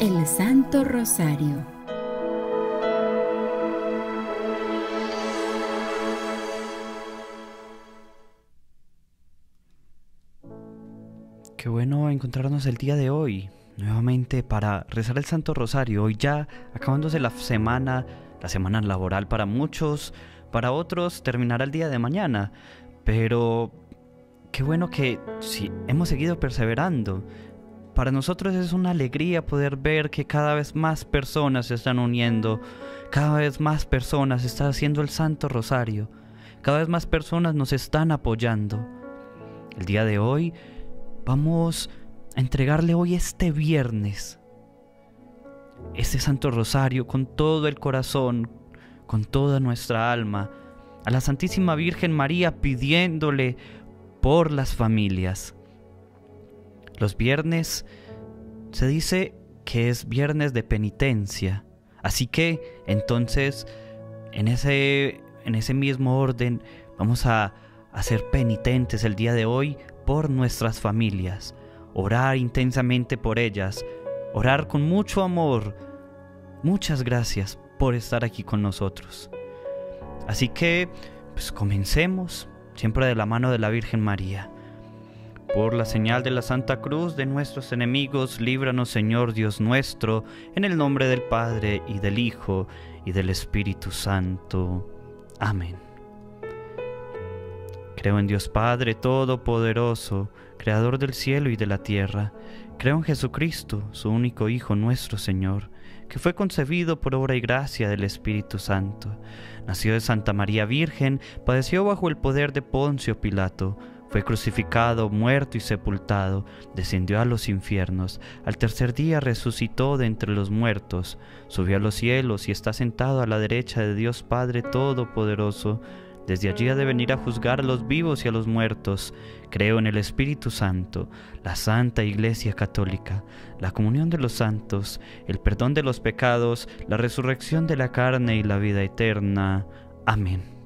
El Santo Rosario. Qué bueno encontrarnos el día de hoy, nuevamente para rezar el Santo Rosario. Hoy ya acabándose la semana, la semana laboral para muchos, para otros terminará el día de mañana. Pero qué bueno que sí, hemos seguido perseverando. Para nosotros es una alegría poder ver que cada vez más personas se están uniendo, cada vez más personas están haciendo el Santo Rosario, cada vez más personas nos están apoyando. El día de hoy vamos a entregarle hoy este viernes este Santo Rosario con todo el corazón, con toda nuestra alma, a la Santísima Virgen María pidiéndole por las familias. Los viernes se dice que es viernes de penitencia. Así que entonces en ese, en ese mismo orden vamos a, a ser penitentes el día de hoy por nuestras familias, orar intensamente por ellas, orar con mucho amor. Muchas gracias por estar aquí con nosotros. Así que, pues comencemos, siempre de la mano de la Virgen María. Por la señal de la Santa Cruz de nuestros enemigos, líbranos Señor Dios nuestro, en el nombre del Padre y del Hijo y del Espíritu Santo. Amén. Creo en Dios Padre Todopoderoso, Creador del cielo y de la tierra. Creo en Jesucristo, su único Hijo nuestro Señor, que fue concebido por obra y gracia del Espíritu Santo. Nació de Santa María Virgen, padeció bajo el poder de Poncio Pilato fue crucificado, muerto y sepultado, descendió a los infiernos, al tercer día resucitó de entre los muertos, subió a los cielos y está sentado a la derecha de Dios Padre Todopoderoso. Desde allí ha de venir a juzgar a los vivos y a los muertos. Creo en el Espíritu Santo, la Santa Iglesia Católica, la comunión de los santos, el perdón de los pecados, la resurrección de la carne y la vida eterna. Amén.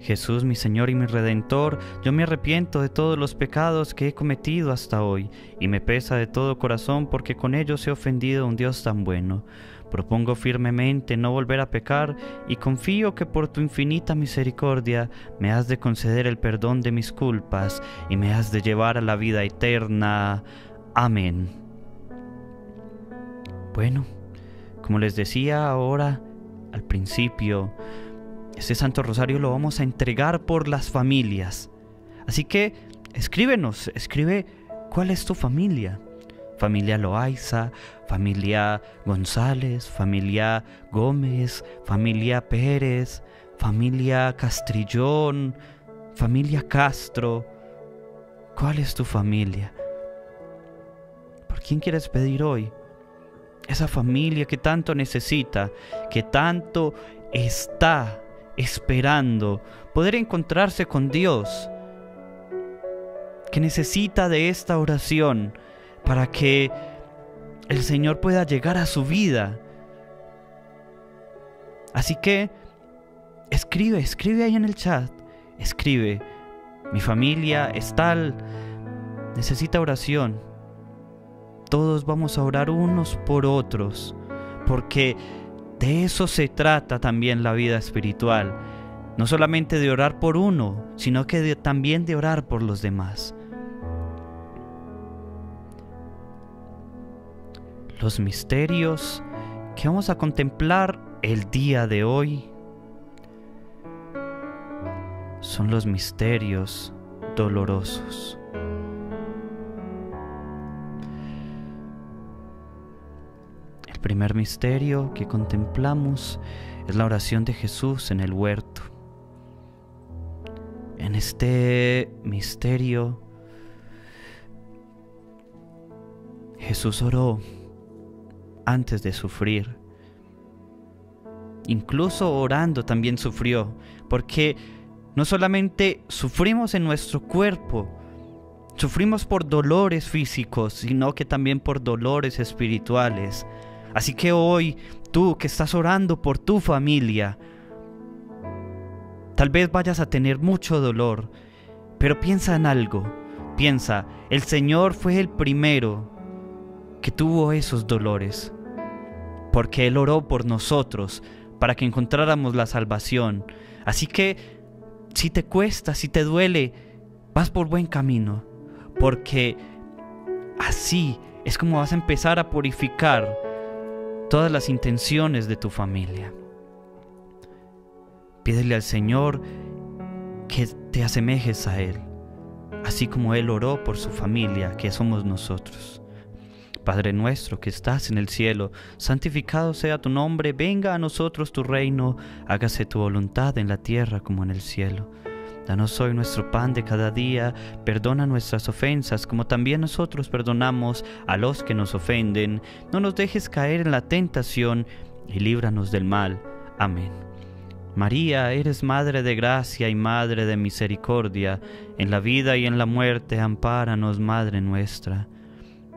Jesús, mi Señor y mi Redentor, yo me arrepiento de todos los pecados que he cometido hasta hoy, y me pesa de todo corazón porque con ellos he ofendido a un Dios tan bueno. Propongo firmemente no volver a pecar y confío que por tu infinita misericordia me has de conceder el perdón de mis culpas y me has de llevar a la vida eterna. Amén. Bueno, como les decía ahora al principio, ese Santo Rosario lo vamos a entregar por las familias. Así que escríbenos, escribe cuál es tu familia. Familia Loaiza, familia González, familia Gómez, familia Pérez, familia Castrillón, familia Castro. ¿Cuál es tu familia? ¿Por quién quieres pedir hoy? Esa familia que tanto necesita, que tanto está esperando poder encontrarse con Dios, que necesita de esta oración para que el Señor pueda llegar a su vida. Así que escribe, escribe ahí en el chat, escribe, mi familia es tal, necesita oración. Todos vamos a orar unos por otros, porque de eso se trata también la vida espiritual. No solamente de orar por uno, sino que también de orar por los demás. Los misterios que vamos a contemplar el día de hoy son los misterios dolorosos. El primer misterio que contemplamos es la oración de Jesús en el huerto. En este misterio, Jesús oró antes de sufrir. Incluso orando también sufrió, porque no solamente sufrimos en nuestro cuerpo, sufrimos por dolores físicos, sino que también por dolores espirituales. Así que hoy, tú que estás orando por tu familia, tal vez vayas a tener mucho dolor, pero piensa en algo. Piensa, el Señor fue el primero que tuvo esos dolores, porque Él oró por nosotros para que encontráramos la salvación. Así que si te cuesta, si te duele, vas por buen camino, porque así es como vas a empezar a purificar todas las intenciones de tu familia. Pídele al Señor que te asemejes a Él, así como Él oró por su familia, que somos nosotros. Padre nuestro que estás en el cielo, santificado sea tu nombre, venga a nosotros tu reino, hágase tu voluntad en la tierra como en el cielo. Danos hoy nuestro pan de cada día, perdona nuestras ofensas como también nosotros perdonamos a los que nos ofenden. No nos dejes caer en la tentación y líbranos del mal. Amén. María, eres Madre de gracia y Madre de misericordia, en la vida y en la muerte, ampáranos, Madre nuestra.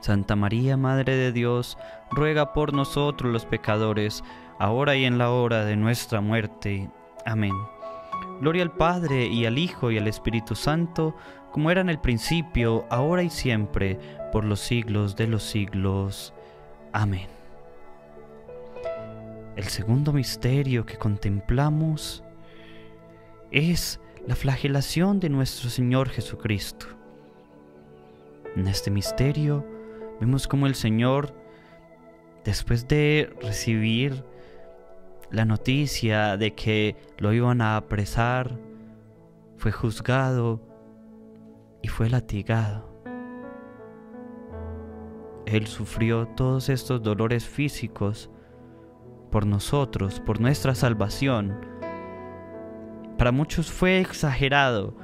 Santa María, Madre de Dios, ruega por nosotros los pecadores, ahora y en la hora de nuestra muerte. Amén. Gloria al Padre y al Hijo y al Espíritu Santo, como era en el principio, ahora y siempre, por los siglos de los siglos. Amén. El segundo misterio que contemplamos es la flagelación de nuestro Señor Jesucristo. En este misterio, Vemos como el Señor, después de recibir la noticia de que lo iban a apresar, fue juzgado y fue latigado. Él sufrió todos estos dolores físicos por nosotros, por nuestra salvación. Para muchos fue exagerado,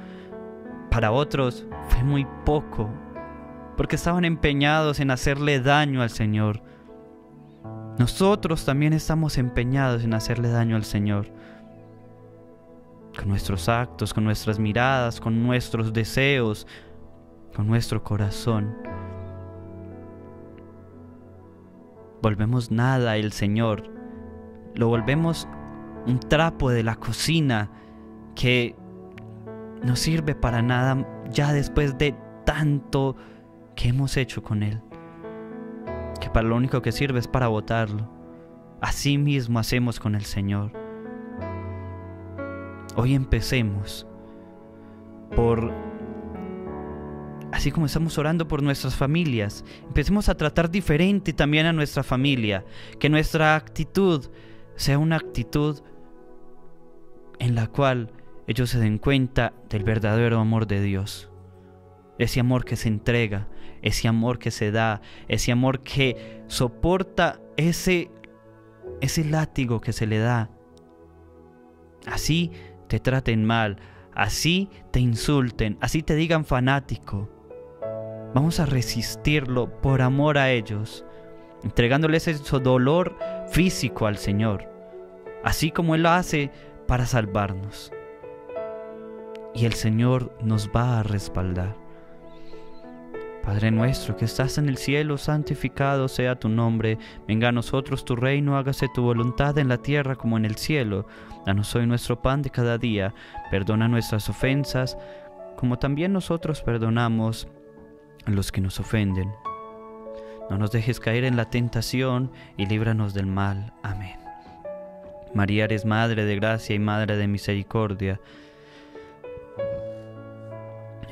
para otros fue muy poco porque estaban empeñados en hacerle daño al Señor. Nosotros también estamos empeñados en hacerle daño al Señor. Con nuestros actos, con nuestras miradas, con nuestros deseos, con nuestro corazón. Volvemos nada el Señor lo volvemos un trapo de la cocina que no sirve para nada ya después de tanto que hemos hecho con él. Que para lo único que sirve es para botarlo. Así mismo hacemos con el Señor. Hoy empecemos por, así como estamos orando por nuestras familias, empecemos a tratar diferente también a nuestra familia. Que nuestra actitud sea una actitud en la cual ellos se den cuenta del verdadero amor de Dios. Ese amor que se entrega, ese amor que se da, ese amor que soporta ese, ese látigo que se le da. Así te traten mal, así te insulten, así te digan fanático. Vamos a resistirlo por amor a ellos, entregándoles ese dolor físico al Señor, así como Él lo hace para salvarnos. Y el Señor nos va a respaldar. Padre nuestro que estás en el cielo, santificado sea tu nombre, venga a nosotros tu reino, hágase tu voluntad en la tierra como en el cielo. Danos hoy nuestro pan de cada día, perdona nuestras ofensas, como también nosotros perdonamos a los que nos ofenden. No nos dejes caer en la tentación y líbranos del mal. Amén. María eres Madre de gracia y Madre de misericordia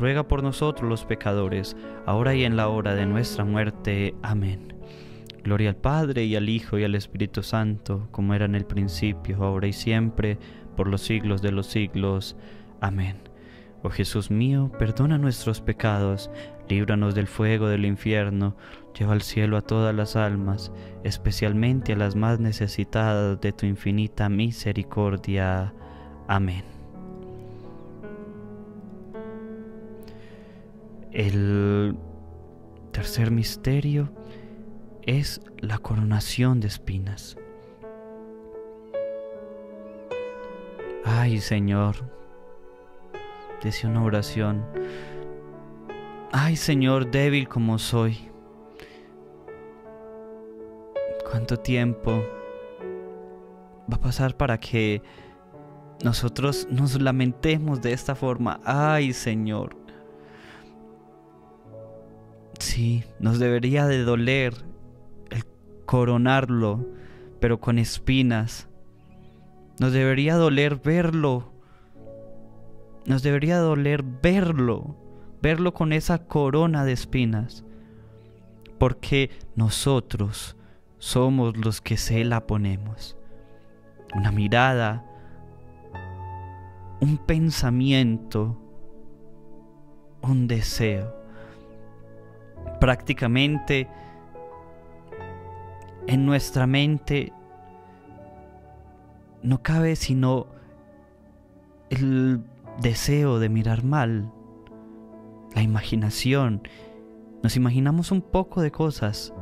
ruega por nosotros los pecadores, ahora y en la hora de nuestra muerte. Amén. Gloria al Padre y al Hijo y al Espíritu Santo, como era en el principio, ahora y siempre, por los siglos de los siglos. Amén. Oh Jesús mío, perdona nuestros pecados, líbranos del fuego del infierno, lleva al cielo a todas las almas, especialmente a las más necesitadas de tu infinita misericordia. Amén. El tercer misterio es la coronación de espinas. Ay, Señor, decía una oración. Ay, Señor, débil como soy. ¿Cuánto tiempo va a pasar para que nosotros nos lamentemos de esta forma? Ay, Señor. Sí, nos debería de doler el coronarlo, pero con espinas. Nos debería doler verlo. Nos debería doler verlo. Verlo con esa corona de espinas. Porque nosotros somos los que se la ponemos. Una mirada, un pensamiento, un deseo. Prácticamente en nuestra mente no cabe sino el deseo de mirar mal, la imaginación. Nos imaginamos un poco de cosas.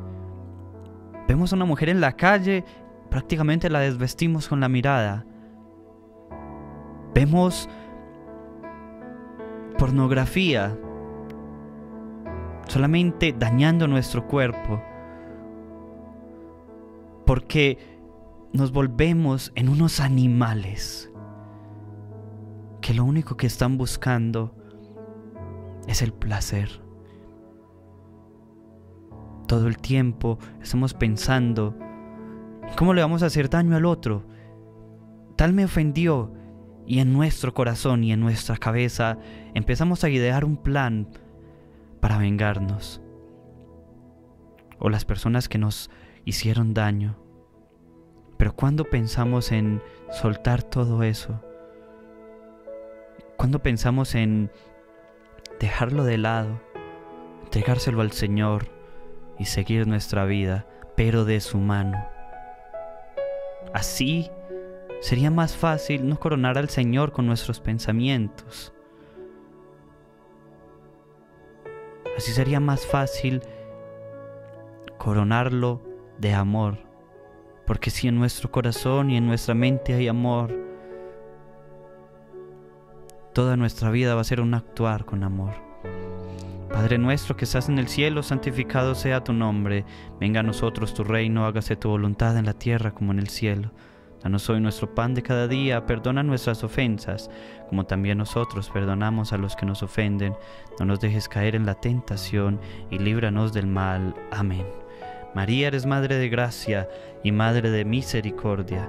Vemos a una mujer en la calle, prácticamente la desvestimos con la mirada. Vemos pornografía, solamente dañando nuestro cuerpo. Porque nos volvemos en unos animales que lo único que están buscando es el placer. Todo el tiempo estamos pensando, ¿cómo le vamos a hacer daño al otro? Tal me ofendió y en nuestro corazón y en nuestra cabeza empezamos a idear un plan para vengarnos. O las personas que nos hicieron daño pero cuando pensamos en soltar todo eso, cuando pensamos en dejarlo de lado, entregárselo al Señor y seguir nuestra vida, pero de su mano. Así sería más fácil no coronar al Señor con nuestros pensamientos. Así sería más fácil coronarlo de amor porque si en nuestro corazón y en nuestra mente hay amor, toda nuestra vida va a ser un actuar con amor. Padre nuestro que estás en el cielo, santificado sea tu nombre. Venga a nosotros tu reino, hágase tu voluntad en la tierra como en el cielo. Danos hoy nuestro pan de cada día, perdona nuestras ofensas, como también nosotros perdonamos a los que nos ofenden. No nos dejes caer en la tentación y líbranos del mal. Amén. María eres Madre de Gracia y Madre de Misericordia.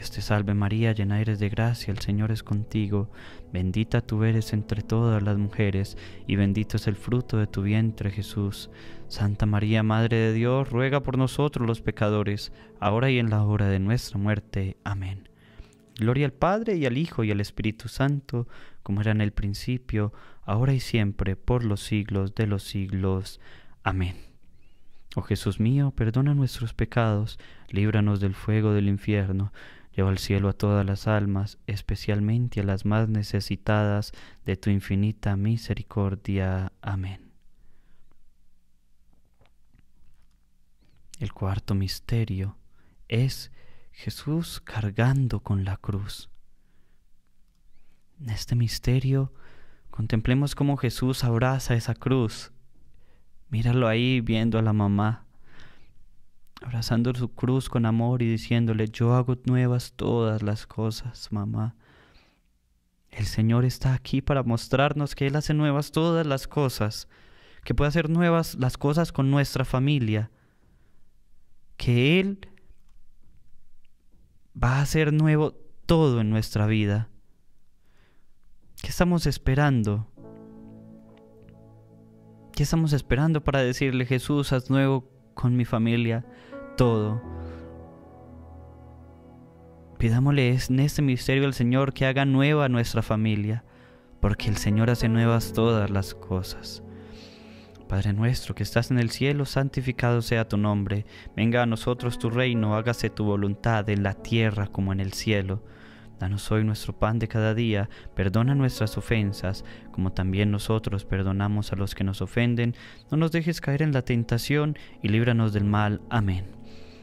Dios te salve María, llena eres de gracia, el Señor es contigo, bendita tú eres entre todas las mujeres, y bendito es el fruto de tu vientre Jesús. Santa María, Madre de Dios, ruega por nosotros los pecadores, ahora y en la hora de nuestra muerte. Amén. Gloria al Padre y al Hijo y al Espíritu Santo, como era en el principio, ahora y siempre, por los siglos de los siglos. Amén. Oh Jesús mío, perdona nuestros pecados, líbranos del fuego del infierno Lleva al cielo a todas las almas, especialmente a las más necesitadas de tu infinita misericordia. Amén. El cuarto misterio es Jesús cargando con la cruz. En este misterio contemplemos cómo Jesús abraza esa cruz. Míralo ahí viendo a la mamá abrazando su cruz con amor y diciéndole, yo hago nuevas todas las cosas, mamá. El Señor está aquí para mostrarnos que Él hace nuevas todas las cosas, que puede hacer nuevas las cosas con nuestra familia, que Él va a hacer nuevo todo en nuestra vida. ¿Qué estamos esperando? ¿Qué estamos esperando para decirle Jesús, haz nuevo con mi familia? Todo. Pidámosle en este misterio al Señor que haga nueva nuestra familia, porque el Señor hace nuevas todas las cosas. Padre nuestro que estás en el cielo, santificado sea tu nombre, venga a nosotros tu reino, hágase tu voluntad en la tierra como en el cielo. Danos hoy nuestro pan de cada día, perdona nuestras ofensas, como también nosotros perdonamos a los que nos ofenden, no nos dejes caer en la tentación y líbranos del mal. Amén.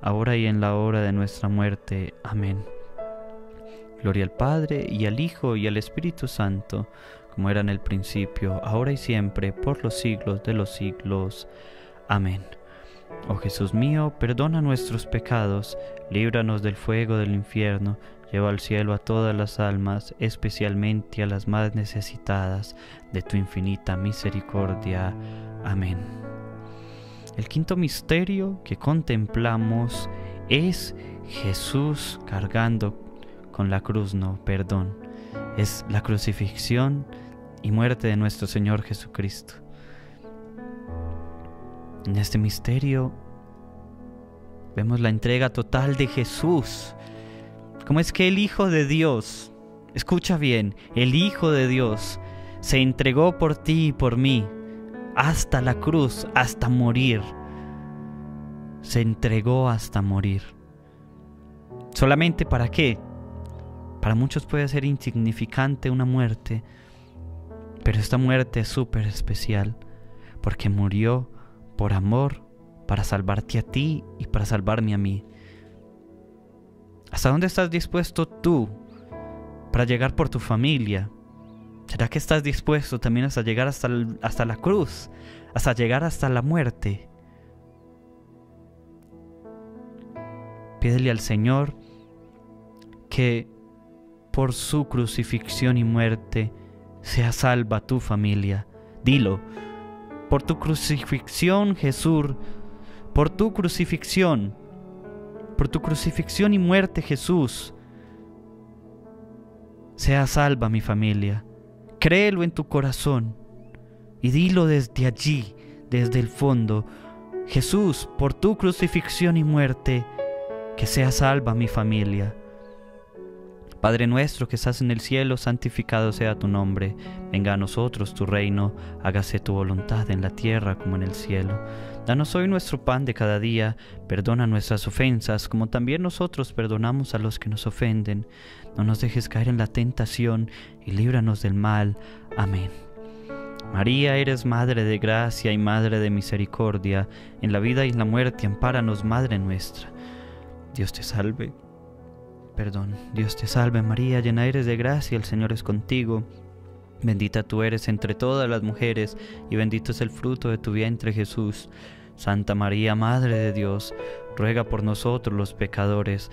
ahora y en la hora de nuestra muerte. Amén. Gloria al Padre y al Hijo y al Espíritu Santo, como era en el principio, ahora y siempre, por los siglos de los siglos. Amén. Oh Jesús mío, perdona nuestros pecados, líbranos del fuego del infierno, lleva al cielo a todas las almas, especialmente a las más necesitadas de tu infinita misericordia. Amén. El quinto misterio que contemplamos es Jesús cargando con la cruz, no, perdón. Es la crucifixión y muerte de nuestro Señor Jesucristo. En este misterio vemos la entrega total de Jesús. ¿Cómo es que el Hijo de Dios, escucha bien, el Hijo de Dios se entregó por ti y por mí hasta la cruz, hasta morir? Se entregó hasta morir. ¿Solamente para qué? Para muchos puede ser insignificante una muerte, pero esta muerte es súper especial porque murió por amor para salvarte a ti y para salvarme a mí. ¿Hasta dónde estás dispuesto tú para llegar por tu familia? ¿Será que estás dispuesto también hasta llegar hasta, hasta la cruz, hasta llegar hasta la muerte? Pídele al Señor que por su crucifixión y muerte sea salva tu familia. Dilo, por tu crucifixión Jesús, por tu crucifixión, por tu crucifixión y muerte Jesús, sea salva mi familia. Créelo en tu corazón y dilo desde allí, desde el fondo. Jesús, por tu crucifixión y muerte, que sea salva mi familia. Padre nuestro que estás en el cielo, santificado sea tu nombre. Venga a nosotros tu reino, hágase tu voluntad en la tierra como en el cielo. Danos hoy nuestro pan de cada día, perdona nuestras ofensas, como también nosotros perdonamos a los que nos ofenden. No nos dejes caer en la tentación y líbranos del mal. Amén. María, eres Madre de gracia y Madre de misericordia, en la vida y en la muerte, ampáranos, Madre nuestra. Dios te salve perdón. Dios te salve María, llena eres de gracia, el Señor es contigo. Bendita tú eres entre todas las mujeres, y bendito es el fruto de tu vientre Jesús. Santa María, Madre de Dios, ruega por nosotros los pecadores,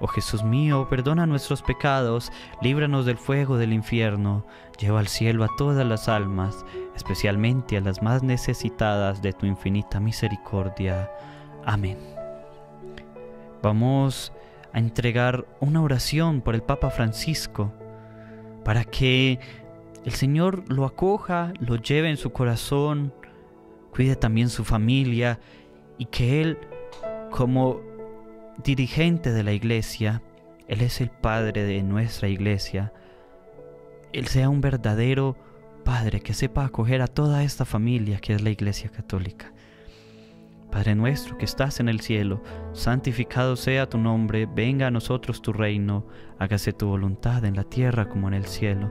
Oh Jesús mío, perdona nuestros pecados, líbranos del fuego del infierno, lleva al cielo a todas las almas, especialmente a las más necesitadas de tu infinita misericordia. Amén. Vamos a entregar una oración por el Papa Francisco, para que el Señor lo acoja, lo lleve en su corazón, cuide también su familia y que Él, como dirigente de la iglesia, Él es el Padre de nuestra iglesia, Él sea un verdadero Padre que sepa acoger a toda esta familia que es la iglesia católica. Padre nuestro que estás en el cielo, santificado sea tu nombre, venga a nosotros tu reino, hágase tu voluntad en la tierra como en el cielo.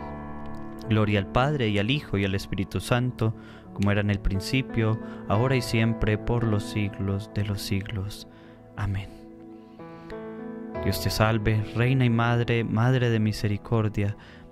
Gloria al Padre y al Hijo y al Espíritu Santo, como era en el principio, ahora y siempre, por los siglos de los siglos. Amén. Dios te salve, Reina y Madre, Madre de Misericordia,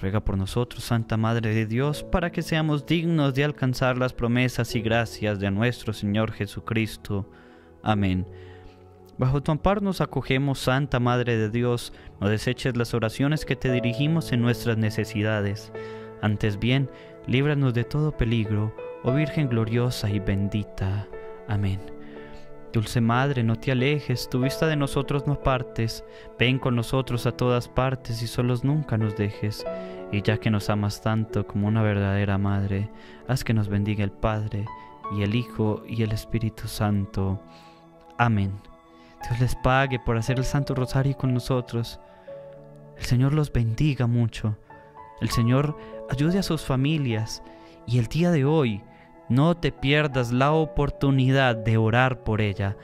Ruega por nosotros, Santa Madre de Dios, para que seamos dignos de alcanzar las promesas y gracias de nuestro Señor Jesucristo. Amén. Bajo tu amparo nos acogemos, Santa Madre de Dios, no deseches las oraciones que te dirigimos en nuestras necesidades. Antes bien, líbranos de todo peligro, oh Virgen gloriosa y bendita. Amén. Dulce Madre, no te alejes, tu vista de nosotros no partes, ven con nosotros a todas partes y solos nunca nos dejes. Y ya que nos amas tanto como una verdadera Madre, haz que nos bendiga el Padre, y el Hijo, y el Espíritu Santo. Amén. Dios les pague por hacer el Santo Rosario con nosotros. El Señor los bendiga mucho. El Señor ayude a sus familias. Y el día de hoy, no te pierdas la oportunidad de orar por ella.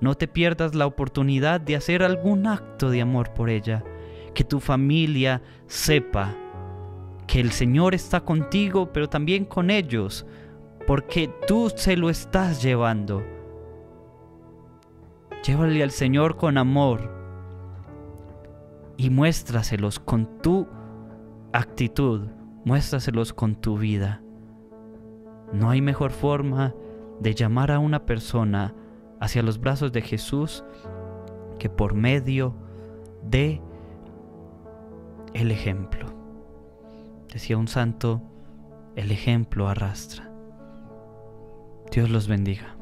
No te pierdas la oportunidad de hacer algún acto de amor por ella. Que tu familia sepa que el Señor está contigo, pero también con ellos, porque tú se lo estás llevando. Llévale al Señor con amor y muéstraselos con tu actitud, muéstraselos con tu vida. No hay mejor forma de llamar a una persona hacia los brazos de Jesús que por medio de el ejemplo. Decía un santo, el ejemplo arrastra. Dios los bendiga.